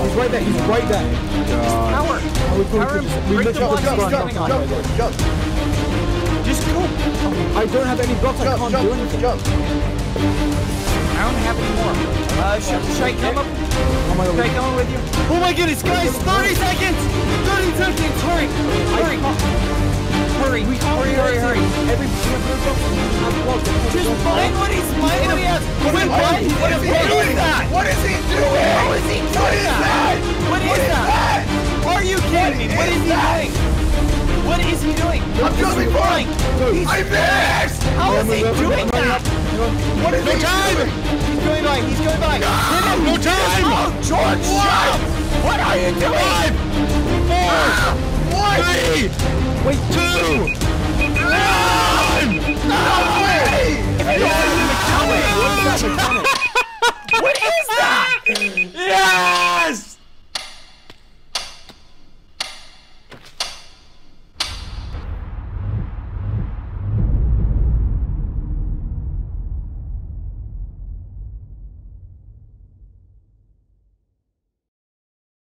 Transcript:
He's right there. He's right there. Power. we Power. we break looked the at one the he's jump, jump, jump. Jump, Just go. I don't have any blocks. I can't jump, do anything. jump. I don't have any more. Uh, should, should I come up? Oh my Should I come up with you? Oh my goodness, guys! 30 seconds! 30 seconds! Hurry! What is he doing? What is he doing? I'm jumping for him. I missed. How is he doing that? What is No he time! doing? He's going by. He's going by. Him! No time. Oh, George, shut! What are you doing? Ah! Wait. What?